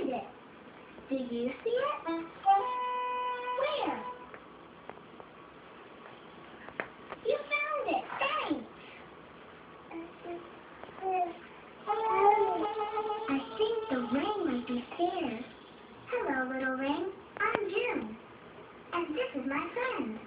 find it. Do you see it? Where? You found it. Thanks. I think the ring might be there. Hello, little ring. I'm June. And this is my friend.